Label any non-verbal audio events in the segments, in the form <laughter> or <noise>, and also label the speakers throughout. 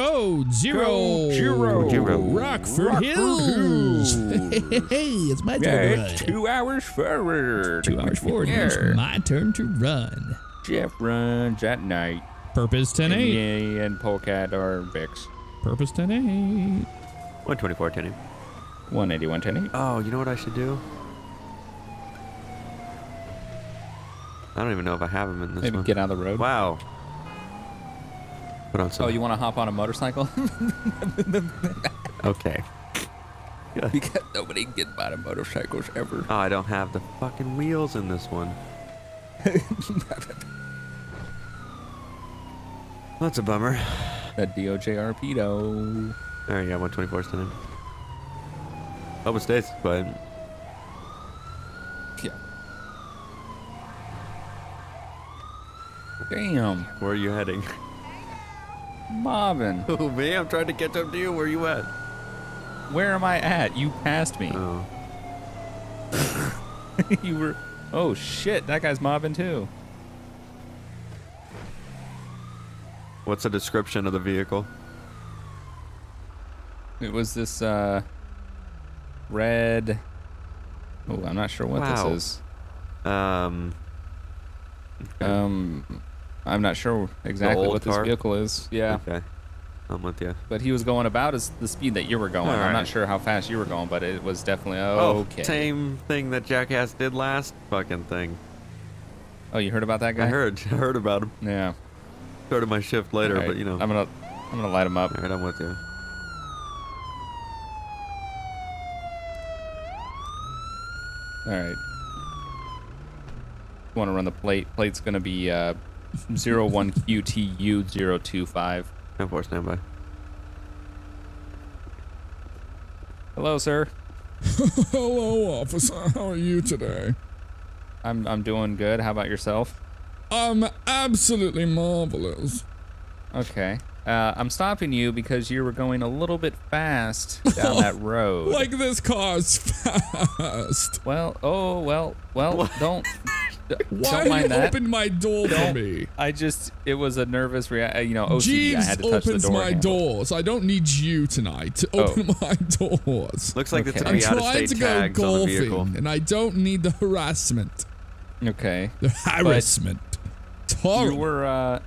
Speaker 1: Code zero.
Speaker 2: Code zero.
Speaker 3: Zero.
Speaker 1: Rockford,
Speaker 2: Rockford
Speaker 1: Hills.
Speaker 2: Hills. <laughs>
Speaker 1: hey, it's my
Speaker 2: Yeah,
Speaker 1: turn to
Speaker 2: it's
Speaker 1: run.
Speaker 2: two hours forward.
Speaker 1: Two hours forward.
Speaker 2: Yeah.
Speaker 1: It's my turn to run.
Speaker 2: Jeff runs at night.
Speaker 1: Purpose 10
Speaker 2: And
Speaker 1: 8.
Speaker 2: me and Polecat are Vix.
Speaker 1: Purpose 10 8.
Speaker 3: 124, 10.
Speaker 2: 180, 110.
Speaker 3: Oh, you know what I should do? I don't even know if I have him in this
Speaker 2: Maybe
Speaker 3: one.
Speaker 2: get out of the road.
Speaker 3: Wow. Put on some.
Speaker 2: Oh, you want to hop on a motorcycle? <laughs>
Speaker 3: Okay.
Speaker 2: because nobody can get by the motorcycles ever.
Speaker 3: Oh, I don't have the fucking wheels in this one. <laughs> That's a bummer.
Speaker 2: That DOJ Arpedo.
Speaker 3: There you go, 124 standing. Hope it stays, but
Speaker 2: Yeah. Damn.
Speaker 3: where are you heading?
Speaker 2: Marvin, <laughs>
Speaker 3: Oh, me? I'm trying to catch up to you. Where you at?
Speaker 2: where am I at? You passed me.
Speaker 3: Oh. <laughs>
Speaker 2: you were. Oh shit, that guy's mobbing too.
Speaker 3: What's the description of the vehicle?
Speaker 2: It was this uh red. Oh, I'm not sure what
Speaker 3: Wow.
Speaker 2: this
Speaker 3: Um.
Speaker 2: is. Um, I'm not sure exactly
Speaker 3: old
Speaker 2: what this vehicle is. Yeah,
Speaker 3: Okay. I'm with you.
Speaker 2: but he was going about as the speed that you were going. I'm
Speaker 3: Alright.
Speaker 2: not sure how fast you were going, but it was definitely
Speaker 3: Oh,
Speaker 2: okay.
Speaker 3: same thing that Jackass did last fucking thing.
Speaker 2: Oh, you heard about that guy?
Speaker 3: I heard. <laughs> I heard about him.
Speaker 2: Yeah.
Speaker 3: Started my shift later,
Speaker 2: Alright,
Speaker 3: but you know.
Speaker 2: I'm gonna, I'm gonna light him up.
Speaker 3: All right, I'm with you.
Speaker 2: All right. Want to run the plate? Plate's gonna be uh, 01QTU025.
Speaker 3: 10 4 standby.
Speaker 2: Hello, sir. <laughs>
Speaker 1: Hello, officer. How are you today?
Speaker 2: I'm I'm doing good. How about yourself?
Speaker 1: I'm absolutely marvelous.
Speaker 2: Okay. Uh, I'm stopping you because you were going a little bit fast <laughs> down that road.
Speaker 1: Like this car's <laughs> fast.
Speaker 2: Well, oh well, well, don't d-
Speaker 1: Why
Speaker 2: don't mind
Speaker 1: you
Speaker 2: that.
Speaker 1: opened my door for
Speaker 2: Don't-
Speaker 1: me?
Speaker 2: I just it was a nervous reaction. You know, OCD. I
Speaker 1: Jeeves
Speaker 2: had to touch the
Speaker 1: opens
Speaker 2: door
Speaker 1: my
Speaker 2: handle.
Speaker 1: doors. I don't need you tonight to
Speaker 2: Oh.
Speaker 1: open <laughs> my doors.
Speaker 3: Looks like it's
Speaker 2: Okay.
Speaker 3: gonna
Speaker 1: I'm
Speaker 3: be out of
Speaker 1: trying to go
Speaker 3: tags on the vehicle.
Speaker 1: golfing, and I don't need the harassment.
Speaker 2: Okay.
Speaker 1: The harassment.
Speaker 2: You were uh,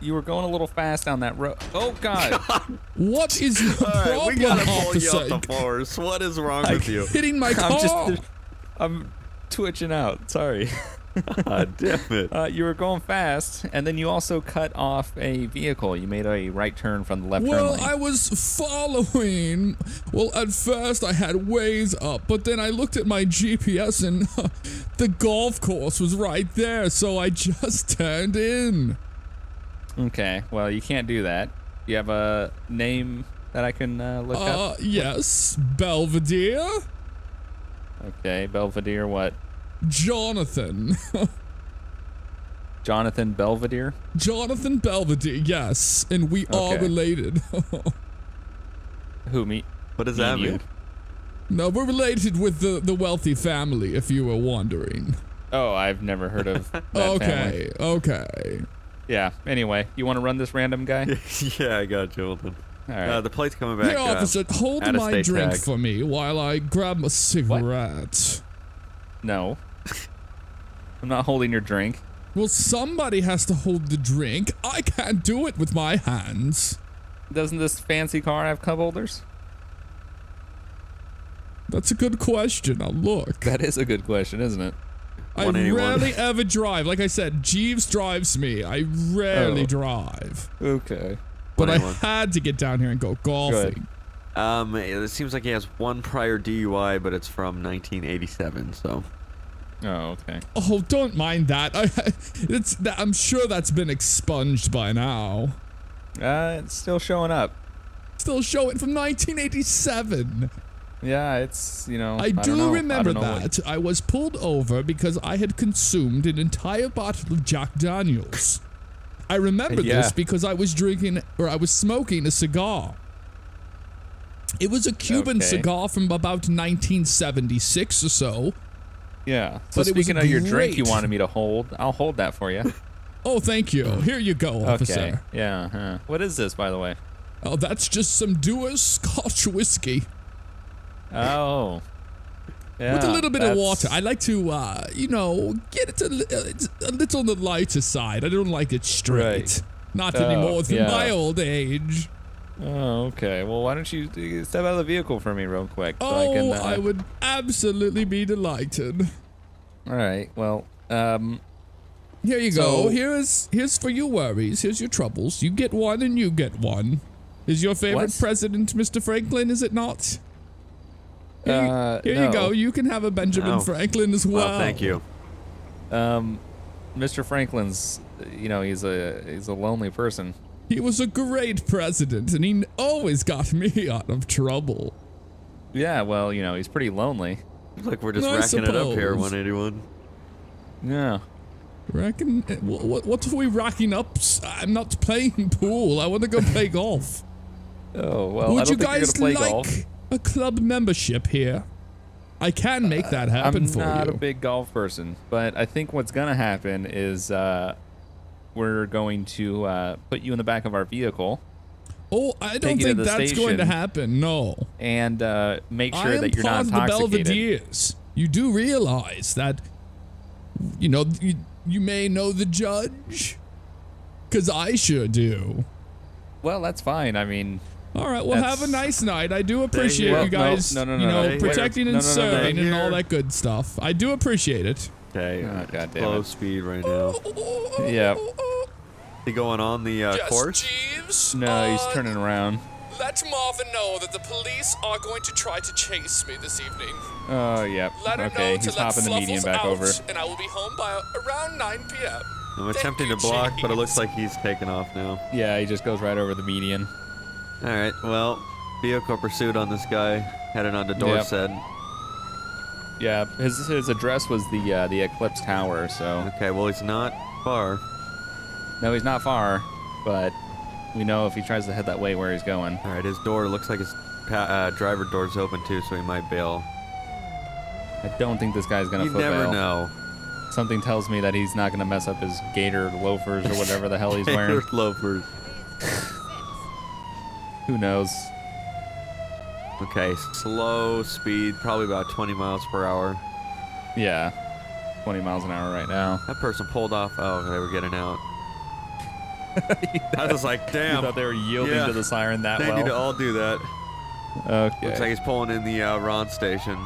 Speaker 2: you were going a little fast down that road. Oh God. <laughs>
Speaker 1: What is your
Speaker 3: All right,
Speaker 1: problem,
Speaker 3: we gotta pull you off the force. What is wrong with you?
Speaker 1: Hitting my car. <laughs>
Speaker 2: I'm just I'm twitching out. Sorry.
Speaker 3: God <laughs> damn it.
Speaker 2: Uh, you were going fast, and then you also cut off a vehicle. You made a right turn from the left
Speaker 1: Well. I was following. Well, at first I had ways up, but then I looked at my GPS and the golf course was right there, so I just <laughs> turned in.
Speaker 2: Okay. Well, you can't do that. You have a name that I can uh, look
Speaker 1: Uh,
Speaker 2: up.
Speaker 1: yes, Belvedere,
Speaker 2: Okay, Belvedere. What?
Speaker 1: Jonathan, <laughs>
Speaker 2: Jonathan Belvedere.
Speaker 1: Jonathan Belvedere. Yes, and we are related.
Speaker 2: Who me?
Speaker 3: What does
Speaker 2: Me
Speaker 3: that
Speaker 2: and you?
Speaker 3: mean?
Speaker 1: no, we're related with the the wealthy family. If you were wondering.
Speaker 2: Oh, I've never heard of that <laughs> family.
Speaker 1: okay, okay.
Speaker 2: Yeah. Anyway, you want to run this random guy? <laughs>
Speaker 3: yeah, I got you. Hold on.
Speaker 2: All right.
Speaker 3: Uh, the plate's coming back.
Speaker 1: Here,
Speaker 3: uh,
Speaker 1: officer, hold my drink
Speaker 3: tag.
Speaker 1: for me while I grab a cigarette.
Speaker 2: no. I'm not holding your drink.
Speaker 1: Well, somebody has to hold the drink. I can't do it with my hands.
Speaker 2: Doesn't this fancy car have cup holders?
Speaker 1: That's a good question. I'll look.
Speaker 2: That is a good question, isn't it?
Speaker 1: I rarely ever drive. Like I said, Jeeves drives me. I rarely
Speaker 2: Oh.
Speaker 1: drive.
Speaker 2: Okay.
Speaker 1: But I had to get down here and go golfing.
Speaker 3: Um, it seems like he has one prior DUI, but it's from 1987. So
Speaker 2: Oh, okay.
Speaker 1: Oh, don't mind that. I, <laughs> it's. I'm sure that's been expunged by now.
Speaker 2: Uh, it's still showing up.
Speaker 1: Still showing from 1987.
Speaker 2: Yeah, it's you know.
Speaker 1: I,
Speaker 2: don't
Speaker 1: do
Speaker 2: know.
Speaker 1: Remember
Speaker 2: don't know what-
Speaker 1: that. I was pulled over because I had consumed an entire bottle of Jack Daniels. I remember
Speaker 2: Yeah.
Speaker 1: this because I was drinking or I was smoking a cigar. It was a Cuban
Speaker 2: Okay.
Speaker 1: cigar from about 1976 or so.
Speaker 2: Yeah. So
Speaker 1: But
Speaker 2: speaking of your drink, you wanted me to hold. I'll hold that for you. <laughs>
Speaker 1: Oh, thank you. Here you go, officer.
Speaker 2: okay. Yeah. Huh. What is this, by the way?
Speaker 1: Oh, that's just some Dewar Scotch whiskey
Speaker 2: Oh. Yeah,
Speaker 1: with a little bit of water. I like to, uh, you know, get it a, uh, a little on the lighter side. I don't like it straight.
Speaker 2: Right.
Speaker 1: Not
Speaker 2: Oh,
Speaker 1: any more than
Speaker 2: yeah.
Speaker 1: my old age.
Speaker 2: Oh, okay. Well, why don't you step out of the vehicle for me real quick? so I
Speaker 1: Oh,
Speaker 2: can. Uh,
Speaker 1: I would absolutely be delighted.
Speaker 2: All right. Well, um,
Speaker 1: Here you
Speaker 2: So-
Speaker 1: go. Here's here's for your worries. Here's your troubles. You get one and you get one. Is your favorite
Speaker 2: What?
Speaker 1: president Mr. Franklin? Is it not? Here, you-
Speaker 2: Uh,
Speaker 1: here
Speaker 2: no.
Speaker 1: you go. You can have a Benjamin
Speaker 3: Oh.
Speaker 1: Franklin as well.
Speaker 3: Well, thank you.
Speaker 2: um, Mr. Franklin's, you know, he's a he's a lonely person.
Speaker 1: He was a great president, and he always got <laughs> me out of trouble.
Speaker 2: Yeah. Well, you know, he's pretty lonely.
Speaker 3: Looks like we're just
Speaker 1: I
Speaker 3: racking it up here, 181.
Speaker 2: Yeah.
Speaker 1: Reckon what, what are we racking up? I'm not playing pool. I want to go play <laughs> golf.
Speaker 2: Oh well. I
Speaker 1: Would
Speaker 2: don't
Speaker 1: you
Speaker 2: think
Speaker 1: guys
Speaker 2: you're play
Speaker 1: like
Speaker 2: golf.
Speaker 1: a club membership here? I can make that happen
Speaker 2: I'm
Speaker 1: for you.
Speaker 2: I'm not a big golf person, but I think what's gonna happen is uh, we're going to uh, put you in the back of our vehicle
Speaker 1: oh, I don't
Speaker 2: take you to
Speaker 1: think
Speaker 2: the
Speaker 1: that's going to happen. No.
Speaker 2: and uh, make sure that you're
Speaker 1: part
Speaker 2: not
Speaker 1: of the
Speaker 2: intoxicated.
Speaker 1: Belvedere's. You do realize that, you know, you, you may know the judge? Because I sure do.
Speaker 2: Well, that's fine. I mean,
Speaker 1: All right, well, have a nice night. I do appreciate
Speaker 3: Well,
Speaker 1: you guys,
Speaker 2: no, no,
Speaker 1: you know,
Speaker 3: no.
Speaker 1: protecting
Speaker 2: No,
Speaker 1: and
Speaker 2: no, no, no.
Speaker 1: serving and all that good stuff. I do appreciate it.
Speaker 3: Okay,
Speaker 2: Oh,
Speaker 3: uh,
Speaker 2: God damn
Speaker 3: slow
Speaker 2: it.
Speaker 3: speed right now.
Speaker 2: Yeah.
Speaker 3: He going on the uh, course?
Speaker 1: Jeeves.
Speaker 2: no, he's
Speaker 1: uh,
Speaker 2: turning around.
Speaker 1: Let Marvin know that the police are going to try to chase me this evening.
Speaker 2: Oh, yep.
Speaker 1: Let her
Speaker 2: Okay,
Speaker 1: know
Speaker 2: he's
Speaker 1: to let
Speaker 2: hopping the median back
Speaker 1: out,
Speaker 2: over.
Speaker 1: and I will be home by around 9 p.m.
Speaker 3: I'm
Speaker 1: Thank
Speaker 3: attempting
Speaker 1: you,
Speaker 3: to block, but it looks like he's taking off now.
Speaker 2: Yeah, he just goes right over the median.
Speaker 3: All right, well, vehicle pursuit on this guy heading on to Dorset.
Speaker 2: Yeah, his his address was the uh, the Eclipse Tower. So
Speaker 3: Okay, well, he's not far.
Speaker 2: No, he's not far, but we know if he tries to head that way where he's going.
Speaker 3: All right, his door looks like his pa- uh, driver door's open too, so he might bail.
Speaker 2: I don't think this guy's gonna
Speaker 3: You never
Speaker 2: bail.
Speaker 3: know.
Speaker 2: Something tells me that he's not gonna mess up his gator loafers or whatever the hell he's <laughs> wearing.
Speaker 3: Gator loafers. <laughs>
Speaker 2: Who knows?
Speaker 3: Okay, slow speed, probably about 20 miles per hour.
Speaker 2: Yeah, 20 miles an hour right now.
Speaker 3: That person pulled off. Oh, they were getting out. <laughs> I was like,
Speaker 2: You
Speaker 3: damn.
Speaker 2: thought they were yielding
Speaker 3: Yeah.
Speaker 2: to the siren that
Speaker 3: They
Speaker 2: well?
Speaker 3: need to all do that.
Speaker 2: okay.
Speaker 3: Looks like he's pulling in the uh, Ron station.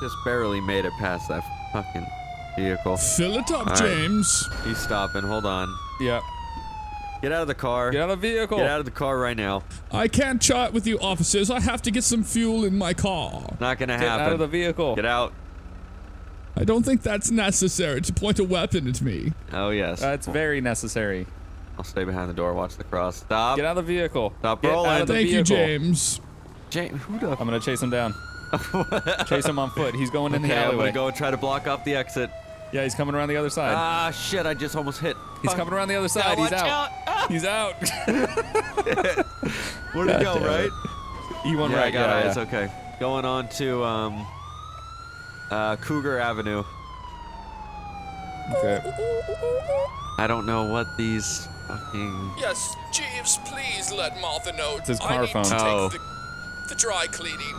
Speaker 3: Just barely made it past that fucking vehicle.
Speaker 1: Fill it up,
Speaker 3: All right.
Speaker 1: James.
Speaker 3: He's stopping. Hold on.
Speaker 2: Yep.
Speaker 3: Get out of the car.
Speaker 2: Get out of the vehicle.
Speaker 3: Get out of the car right now.
Speaker 1: I can't chat with you, officers. I have to get some fuel in my car.
Speaker 3: Not gonna
Speaker 2: Get
Speaker 3: happen.
Speaker 2: out of the vehicle.
Speaker 3: Get out.
Speaker 1: I don't think that's necessary to point a weapon at me.
Speaker 3: Oh yes.
Speaker 2: That's very necessary.
Speaker 3: I'll stay behind the door. Watch the cross. Stop.
Speaker 2: Get out of the vehicle.
Speaker 3: Stop
Speaker 2: Get
Speaker 3: rolling.
Speaker 2: out of the
Speaker 1: Thank you. James.
Speaker 3: James, who the?
Speaker 2: I'm gonna chase him down. <laughs> chase him on foot. He's going in
Speaker 3: okay,
Speaker 2: the
Speaker 3: I'm
Speaker 2: alleyway.
Speaker 3: gonna go and try to block off the exit.
Speaker 2: Yeah, he's coming around the other side.
Speaker 3: Ah, shit! I just almost hit.
Speaker 2: he's
Speaker 3: Fuck.
Speaker 2: coming around the other
Speaker 3: Now
Speaker 2: side. he's
Speaker 3: watch
Speaker 2: out.
Speaker 3: out.
Speaker 2: He's out. <laughs> <laughs>
Speaker 3: Where'd he go?
Speaker 2: damn it.
Speaker 3: Right?
Speaker 2: he went
Speaker 3: yeah,
Speaker 2: right.
Speaker 3: I got
Speaker 2: yeah,
Speaker 3: eyes.
Speaker 2: yeah.
Speaker 3: Okay. Going on to um, uh, Cougar Avenue.
Speaker 2: Okay.
Speaker 3: I don't know what these fucking.
Speaker 1: Yes, Jeeves, please let Martha know.
Speaker 2: It's his
Speaker 1: I
Speaker 2: car
Speaker 1: need
Speaker 2: phone.
Speaker 1: to take
Speaker 3: Oh.
Speaker 1: the, the dry cleaning.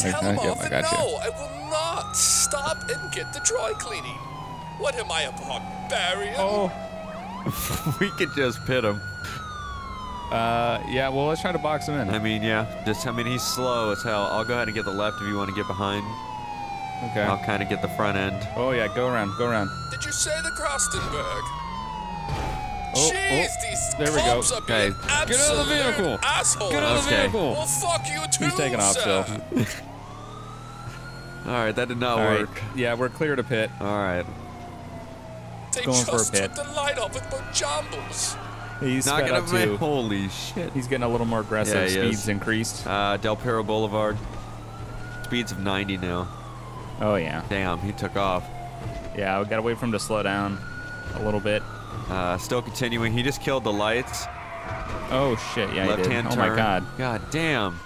Speaker 2: I-
Speaker 1: Tell
Speaker 2: I get- I
Speaker 1: Martha no, I will not stop and get the dry cleaning. What am I, a barbarian?
Speaker 2: Oh. <laughs>
Speaker 3: we could just pit him.
Speaker 2: Uh, yeah. Well, let's try to box him in.
Speaker 3: I mean, yeah. Just, I mean, he's slow as hell. I'll go ahead and get the left if you want to get behind.
Speaker 2: Okay.
Speaker 3: I'll kind of get the front end.
Speaker 2: Oh yeah. Go around. Go around.
Speaker 1: Did you say the Krostenberg?
Speaker 2: Oh,
Speaker 1: Jeez,
Speaker 2: oh,
Speaker 1: these
Speaker 2: there we go.
Speaker 3: Okay.
Speaker 2: Get out of the vehicle.
Speaker 1: Assholes.
Speaker 2: Get out of the vehicle.
Speaker 1: Well, fuck you too,
Speaker 2: He's taking off
Speaker 1: sir.
Speaker 2: still.
Speaker 3: All right, that did not
Speaker 2: All right.
Speaker 3: work.
Speaker 2: Yeah, we're clear to pit.
Speaker 3: All right.
Speaker 1: They
Speaker 2: Going for a
Speaker 1: just
Speaker 2: pit.
Speaker 1: took the light off with Bojambles.
Speaker 2: He's
Speaker 3: Not gonna
Speaker 2: up too.
Speaker 3: Holy shit.
Speaker 2: He's getting a little more aggressive.
Speaker 3: Yeah,
Speaker 2: Speeds
Speaker 3: is.
Speaker 2: increased.
Speaker 3: Uh, Del Perro Boulevard. Speeds of 90 now.
Speaker 2: Oh yeah.
Speaker 3: Damn, he took off.
Speaker 2: Yeah, we gotta wait for him to slow down a little bit.
Speaker 3: Uh, still continuing. He just killed the lights.
Speaker 2: Oh shit, yeah,
Speaker 3: Left
Speaker 2: he did.
Speaker 3: hand
Speaker 2: oh
Speaker 3: turn.
Speaker 2: my god.
Speaker 3: God damn.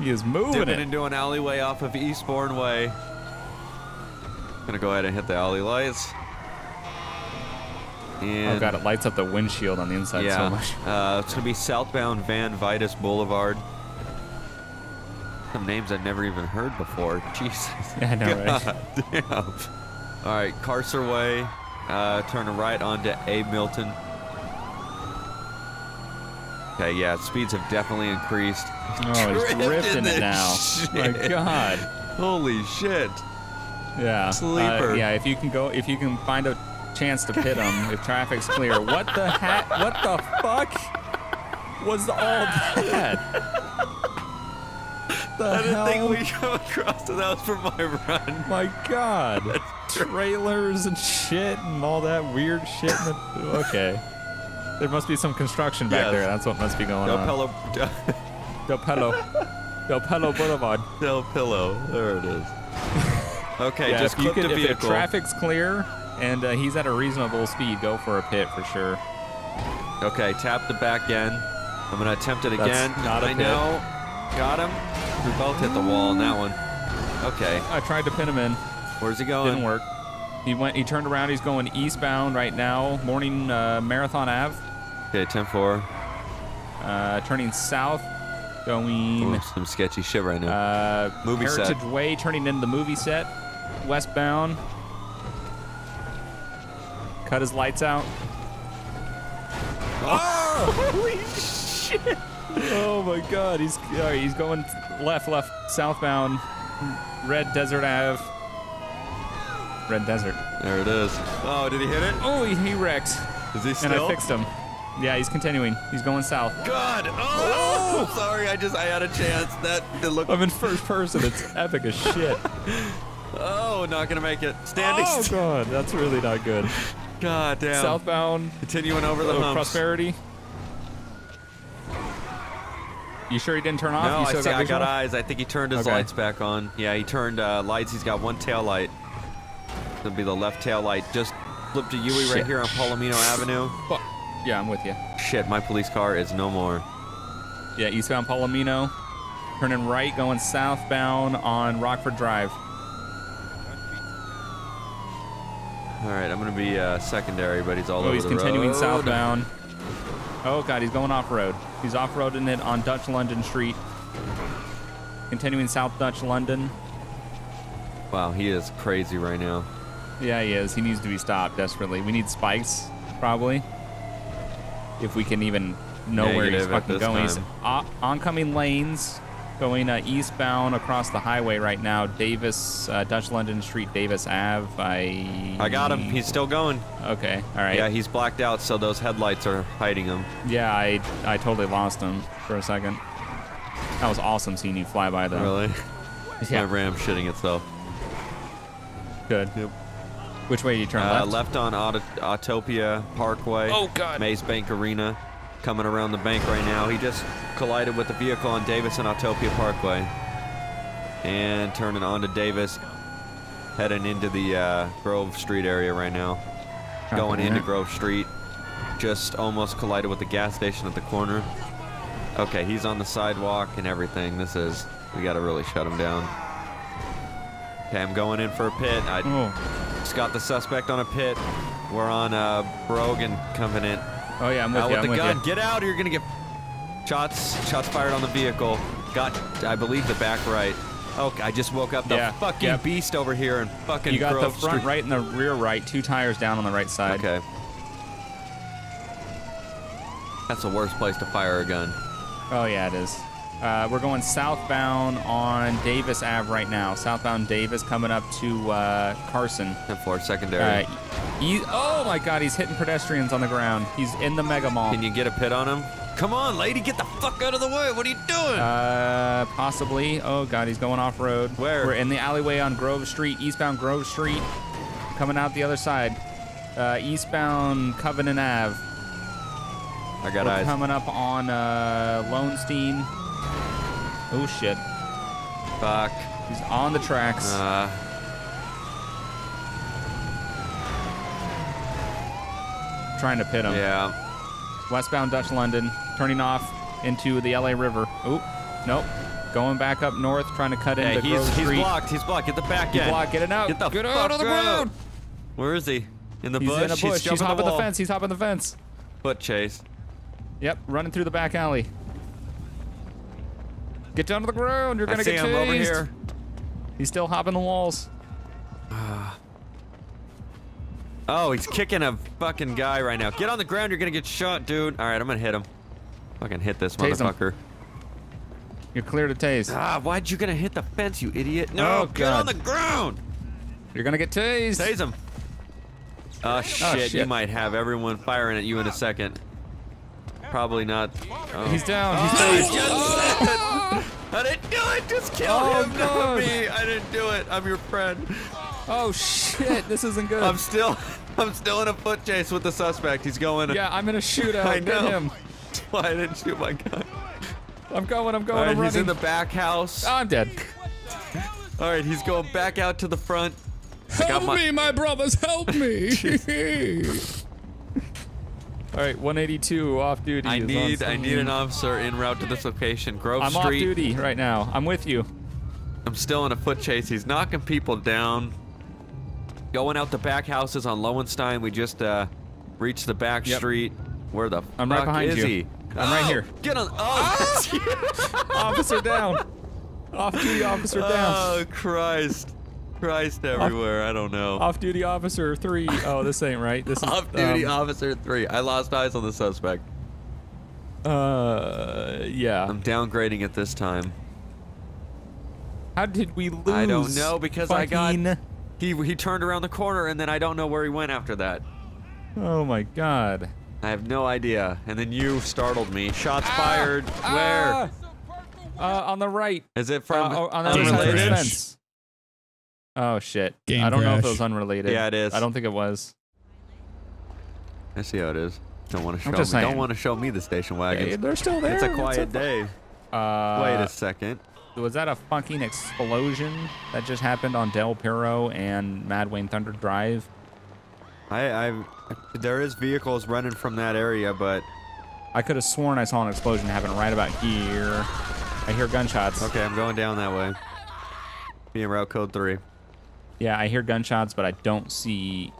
Speaker 2: He is moving
Speaker 3: Dipping
Speaker 2: it.
Speaker 3: into an alleyway off of Eastbourne Way. Gonna go ahead and hit the alley lights. And
Speaker 2: Oh god, it lights up the windshield on the inside
Speaker 3: yeah,
Speaker 2: so much. <laughs>
Speaker 3: Uh, it's gonna be southbound Van Vitus Boulevard. Some names I've never even heard before. <laughs> Jesus. <laughs>
Speaker 2: Yeah, I know, right?
Speaker 3: God damn. All right, Carcer Way. Uh, turn right onto Abe Milton. Okay, yeah, speeds have definitely increased.
Speaker 2: Oh, he's
Speaker 3: Drifting
Speaker 2: it now. My god.
Speaker 3: Holy shit.
Speaker 2: Yeah. Uh,
Speaker 3: Sleeper.
Speaker 2: yeah, if you can go, if you can find a chance to pit him, if traffic's clear. What the heck? What the fuck was all that? The
Speaker 3: I didn't
Speaker 2: hell?
Speaker 3: think we come across. That was for my run.
Speaker 2: My god. <laughs> Trailers and shit and all that weird shit. in the- okay. There must be some construction back
Speaker 3: Yes.
Speaker 2: there. That's what must be going
Speaker 3: Del
Speaker 2: on.
Speaker 3: Pillow. <laughs>
Speaker 2: Del Pelo. Del Pelo Boulevard.
Speaker 3: Del Pillow. There it is. Okay,
Speaker 2: yeah,
Speaker 3: just
Speaker 2: if you
Speaker 3: clip
Speaker 2: could,
Speaker 3: the
Speaker 2: if traffic's clear and uh, he's at a reasonable speed, go for a pit for sure.
Speaker 3: Okay, tap the back end. I'm gonna attempt it
Speaker 2: That's
Speaker 3: again.
Speaker 2: not a
Speaker 3: I
Speaker 2: pit.
Speaker 3: know. Got him. We both hit the wall on that one. Okay,
Speaker 2: I tried to pin him in.
Speaker 3: where's he going?
Speaker 2: Didn't work. He went. He turned around. He's going eastbound right now. Morning uh, Marathon Ave.
Speaker 3: Okay, 10-4.
Speaker 2: Uh, turning south, going
Speaker 3: Ooh, some sketchy shit right now.
Speaker 2: uh,
Speaker 3: Movie set.
Speaker 2: Heritage Way, turning into the movie set. Westbound. Cut his lights out. Oh!
Speaker 3: Holy shit!
Speaker 2: Oh my God! He's all right, he's going left, left, southbound. Red Desert Ave. Red Desert.
Speaker 3: There it is. Oh, did he hit it?
Speaker 2: Oh, he, he wrecked,
Speaker 3: Is he
Speaker 2: and? I fixed him. Yeah, he's continuing. He's going south.
Speaker 3: God! Oh, oh! sorry. I just I had a chance. That did look.
Speaker 2: I'm in first person. It's <laughs> epic as shit. <laughs>
Speaker 3: Oh, not gonna make it. Standing.
Speaker 2: Oh
Speaker 3: still.
Speaker 2: god, that's really not good.
Speaker 3: God damn.
Speaker 2: Southbound
Speaker 3: Continuing over the
Speaker 2: oh,
Speaker 3: humps.
Speaker 2: prosperity. You sure he didn't turn off?
Speaker 3: No,
Speaker 2: you
Speaker 3: I see. I got eyes. I think he turned his
Speaker 2: Okay.
Speaker 3: lights back on. Yeah, he turned uh, lights. He's got one tail light. It'll be the left tail light. Just flip to Yui right here on Palomino Avenue.
Speaker 2: Fuck. Yeah, I'm with you.
Speaker 3: Shit, my police car is no more.
Speaker 2: Yeah, eastbound Palomino. Turning right, going southbound on Rockford Drive.
Speaker 3: All right, I'm gonna be uh, secondary, but he's all
Speaker 2: Oh,
Speaker 3: over
Speaker 2: he's
Speaker 3: the
Speaker 2: continuing
Speaker 3: road.
Speaker 2: southbound. Oh god, he's going off road. He's off roading it on Dutch London Street. Continuing South Dutch London.
Speaker 3: Wow, he is crazy right now.
Speaker 2: Yeah, he is. He needs to be stopped desperately. We need spikes, probably. If we can even know where he's fucking going. He's oncoming lanes, going uh, eastbound across the highway right now. Davis, uh, Dutch London Street, Davis Ave. I.
Speaker 3: I got him. He's still going.
Speaker 2: Okay. All right.
Speaker 3: Yeah, he's blacked out, so those headlights are hiding him.
Speaker 2: Yeah, I I totally lost him for a second. That was awesome seeing you fly by though.
Speaker 3: Really? <laughs>
Speaker 2: Yeah.
Speaker 3: My Ram shitting itself.
Speaker 2: Good.
Speaker 3: Yep.
Speaker 2: Which way do you turn
Speaker 3: Uh,
Speaker 2: left?
Speaker 3: left on Auto- Autopia Parkway.
Speaker 2: Oh, God.
Speaker 3: Maze Bank Arena. Coming around the bank right now. He just collided with a vehicle on Davis and Autopia Parkway. And turning onto Davis. Heading into the uh, Grove Street area right now. Going into. Grove Street. Just almost collided with the gas station at the corner. Okay, he's on the sidewalk and everything. This is. We gotta really shut him down. Okay, I'm going in for a pit. I
Speaker 2: Oh.
Speaker 3: just got the suspect on a pit. We're on uh, Brogan Covenant.
Speaker 2: Oh yeah, I'm with
Speaker 3: Out
Speaker 2: you.
Speaker 3: with
Speaker 2: I'm
Speaker 3: the
Speaker 2: with
Speaker 3: gun.
Speaker 2: you.
Speaker 3: Get out or you're gonna get shots. Shots fired on the vehicle. Got, I believe, the back right. Oh, I just woke up. The
Speaker 2: Yeah,
Speaker 3: fucking
Speaker 2: yep.
Speaker 3: beast over here and fucking.
Speaker 2: You got the front
Speaker 3: Street.
Speaker 2: right and the rear right, two tires down on the right side.
Speaker 3: Okay. That's the worst place to fire a gun.
Speaker 2: Oh yeah, it is. Uh, we're going southbound on Davis Ave right now. Southbound Davis coming up to uh, Carson.
Speaker 3: And for secondary.
Speaker 2: Uh, he, oh my God, he's hitting pedestrians on the ground. He's in the mega mall.
Speaker 3: Can you get a pit on him? Come on, lady, get the fuck out of the way. What are you doing?
Speaker 2: Uh, possibly. Oh God, he's going off road.
Speaker 3: Where?
Speaker 2: We're in the alleyway on Grove Street, eastbound Grove Street, coming out the other side. Uh, eastbound Covenant Ave.
Speaker 3: I got
Speaker 2: We're
Speaker 3: eyes.
Speaker 2: coming up on uh, Lonestein. Oh shit,
Speaker 3: Fuck.
Speaker 2: he's on the tracks.
Speaker 3: Uh,
Speaker 2: trying to pit him.
Speaker 3: yeah.
Speaker 2: Westbound Dutch London, turning off into the LA River. Oop, nope. Going back up north, trying to cut
Speaker 3: Hey,
Speaker 2: into
Speaker 3: he's,
Speaker 2: Grove
Speaker 3: he's
Speaker 2: Street.
Speaker 3: blocked. He's blocked. Get the back
Speaker 2: He's
Speaker 3: end.
Speaker 2: blocked. Get it out.
Speaker 3: Get the
Speaker 2: Get out of the ground.
Speaker 3: Where is he? In the
Speaker 2: He's
Speaker 3: bush.
Speaker 2: in a bush. He's,
Speaker 3: jumping
Speaker 2: hopping
Speaker 3: the
Speaker 2: the, fence. He's hopping the fence.
Speaker 3: Foot chase.
Speaker 2: Yep, running through the back alley. Get down to the ground. You're gonna
Speaker 3: see
Speaker 2: get
Speaker 3: him
Speaker 2: tased.
Speaker 3: over here.
Speaker 2: He's still hopping the walls.
Speaker 3: Oh, he's kicking a fucking guy right now. Get on the ground. You're gonna get shot, dude. All right, I'm gonna hit him. Fucking hit this
Speaker 2: Tase him.
Speaker 3: motherfucker.
Speaker 2: You're clear to tase.
Speaker 3: Ah, why'd you gonna hit the fence, you idiot? No,
Speaker 2: Oh,
Speaker 3: get on the ground.
Speaker 2: You're gonna get tased.
Speaker 3: Tase him. Oh shit, you
Speaker 2: shit.
Speaker 3: might have everyone firing at you in a second. Probably not. Oh.
Speaker 2: He's down. He's
Speaker 3: Oh,
Speaker 2: tased.
Speaker 3: yes. I didn't do it. Just kill
Speaker 2: Oh,
Speaker 3: him, not me. I didn't do it. I'm your friend.
Speaker 2: Oh shit! This isn't good.
Speaker 3: I'm still, <laughs> I'm still in a foot chase with the suspect. He's going.
Speaker 2: yeah, I'm in a shootout. <laughs>
Speaker 3: I
Speaker 2: Get
Speaker 3: know.
Speaker 2: him. <laughs>
Speaker 3: Why I didn't shoot my gun.
Speaker 2: I'm going. I'm going.
Speaker 3: All right,
Speaker 2: I'm
Speaker 3: he's
Speaker 2: running.
Speaker 3: in the back house.
Speaker 2: Oh, I'm dead.
Speaker 3: All right, he's going back out to the front.
Speaker 1: Help
Speaker 3: my-
Speaker 1: me, my brothers, help me!
Speaker 2: All right, 182 off duty.
Speaker 3: I need, I need an officer en route to this location, Grove
Speaker 2: I'm off duty right now. I'm with you.
Speaker 3: I'm still in a foot chase. He's knocking people down. Going out the back houses on Lowenstein. We just uh, reached the back
Speaker 2: Yep.
Speaker 3: street. Where the
Speaker 2: I'm right behind
Speaker 3: is
Speaker 2: you.
Speaker 3: he?
Speaker 2: I'm right
Speaker 3: Oh,
Speaker 2: here.
Speaker 3: Get on. Oh, <laughs>
Speaker 2: officer down. Off duty officer down.
Speaker 3: oh Christ. Christ everywhere. I don't know.
Speaker 2: Off duty officer three. Oh, this ain't right. This <laughs> is
Speaker 3: Off duty
Speaker 2: um,
Speaker 3: officer three. I lost eyes on the suspect.
Speaker 2: Uh, yeah.
Speaker 3: I'm downgrading it this time.
Speaker 2: How did we lose?
Speaker 3: I don't know because I got-
Speaker 2: fucking-
Speaker 3: He he turned around the corner and then I don't know where he went after that.
Speaker 2: Oh my god.
Speaker 3: I have no idea. And then you startled me. Shots
Speaker 2: Ah!
Speaker 3: fired. Where?
Speaker 2: Uh, on the right.
Speaker 3: Is it
Speaker 2: Uh,
Speaker 3: from
Speaker 2: oh, on the other side of the fence. Oh shit.
Speaker 1: Game
Speaker 2: I don't know if it was unrelated.
Speaker 3: Yeah, it is.
Speaker 2: I don't think it was.
Speaker 3: I see how it is. Don't want to show me.
Speaker 2: just
Speaker 3: Don't want to show me the station
Speaker 2: Yeah, they're still there.
Speaker 3: it's a
Speaker 2: It's
Speaker 3: quiet
Speaker 2: fu-
Speaker 3: day.
Speaker 2: Uh,
Speaker 3: Wait a second.
Speaker 2: Was that a fucking explosion that just happened on Del Perro and Mad Wayne Thunder Drive?
Speaker 3: I I there is vehicles running from that area, but
Speaker 2: I could have sworn I saw an explosion happen right about here. I hear gunshots.
Speaker 3: okay, I'm going down that way. Being route code three.
Speaker 2: Yeah, I hear gunshots, but I don't see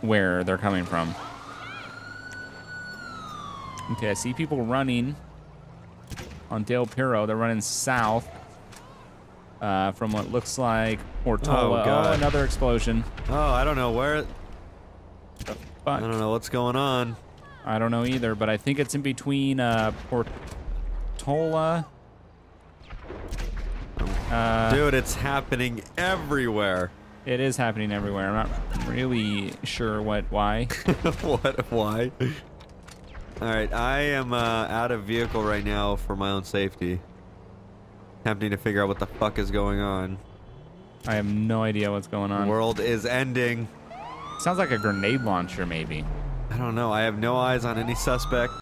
Speaker 2: where they're coming from. Okay, I see people running on Del Perro. They're running south uh, from what looks like Portola.
Speaker 3: Oh, God.
Speaker 2: another explosion.
Speaker 3: Oh, I don't know where.
Speaker 2: Fuck.
Speaker 3: I don't know what's going on.
Speaker 2: I don't know either, but I think it's in between uh, Portola. Uh,
Speaker 3: Dude, it's happening everywhere.
Speaker 2: it is happening everywhere. I'm not really sure what why. <laughs>
Speaker 3: what? Why? All right, I am uh, out of vehicle right now for my own safety. Attempting to figure out what the fuck is going on.
Speaker 2: I have no idea what's going on.
Speaker 3: World is ending.
Speaker 2: Sounds like a grenade launcher, maybe.
Speaker 3: I don't know. I have no eyes on any suspect.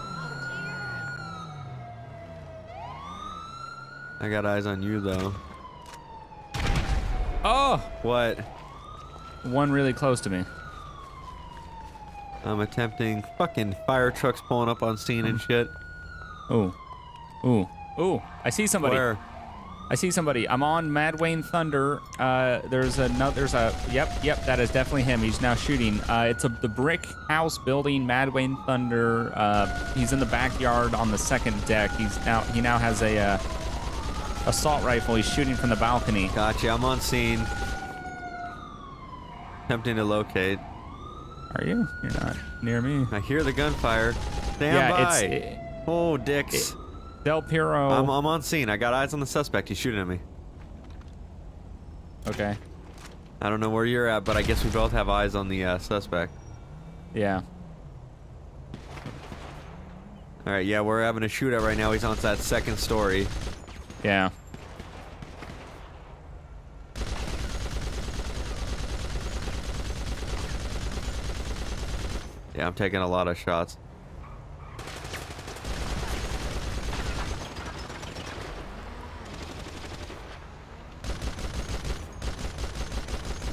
Speaker 3: I got eyes on you though.
Speaker 2: Oh,
Speaker 3: What?
Speaker 2: one really close to me.
Speaker 3: I'm attempting fucking fire trucks pulling up on scene and shit.
Speaker 2: Ooh, ooh, ooh! I see somebody.
Speaker 3: Where?
Speaker 2: I see somebody. I'm on Mad Wayne Thunder. Uh, there's another. There's a. Yep, yep. That is definitely him. He's now shooting. Uh, it's a the brick house building. Mad Wayne Thunder. Uh, he's in the backyard on the second deck. He's now. He now has a uh, assault rifle. He's shooting from the balcony.
Speaker 3: Gotcha. I'm on scene. Attempting to locate.
Speaker 2: Are you? You're not near me.
Speaker 3: I hear the gunfire. Stand
Speaker 2: yeah,
Speaker 3: by.
Speaker 2: it's
Speaker 3: oh, dicks.
Speaker 2: Del Perro.
Speaker 3: I'm, I'm on scene. I got eyes on the suspect. He's shooting at me.
Speaker 2: okay.
Speaker 3: I don't know where you're at, but I guess we both have eyes on the uh, suspect.
Speaker 2: Yeah.
Speaker 3: All right, yeah, we're having a shootout right now. He's on that second story.
Speaker 2: Yeah.
Speaker 3: Yeah, I'm taking a lot of shots.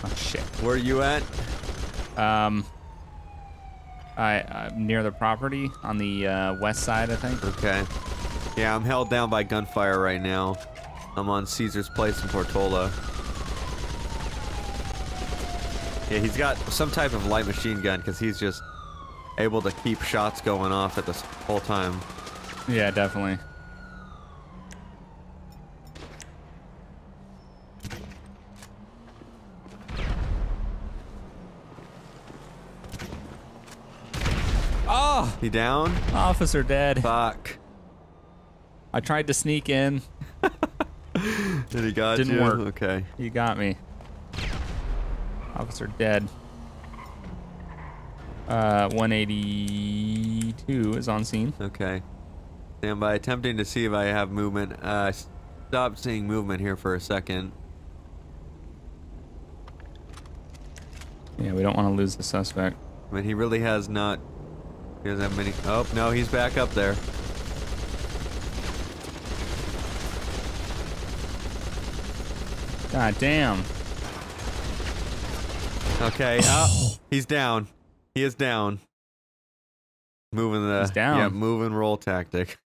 Speaker 2: Oh shit.
Speaker 3: Where are you at?
Speaker 2: Um. I I'm near the property on the uh, west side, I think.
Speaker 3: Okay. Yeah, I'm held down by gunfire right now. I'm on Caesar's Place in Portola. Yeah, he's got some type of light machine gun because he's just able to keep shots going off at this whole time.
Speaker 2: Yeah, definitely. Oh,
Speaker 3: He down?
Speaker 2: officer dead.
Speaker 3: Fuck.
Speaker 2: I tried to sneak in. <laughs>
Speaker 3: Did he got
Speaker 2: Didn't
Speaker 3: you?
Speaker 2: work.
Speaker 3: Okay.
Speaker 2: You got me. Officer dead. Uh, 182 is on scene.
Speaker 3: Okay. Stand by. Attempting to see if I have movement. Uh, stop seeing movement here for a second.
Speaker 2: Yeah, we don't want to lose the suspect.
Speaker 3: I mean, he really has not. He doesn't have many. Oh no, he's back up there.
Speaker 2: God damn.
Speaker 3: Okay. Uh, <gasps> he's down. He is down. Moving the.
Speaker 2: He's down.
Speaker 3: Yeah, move and roll tactic.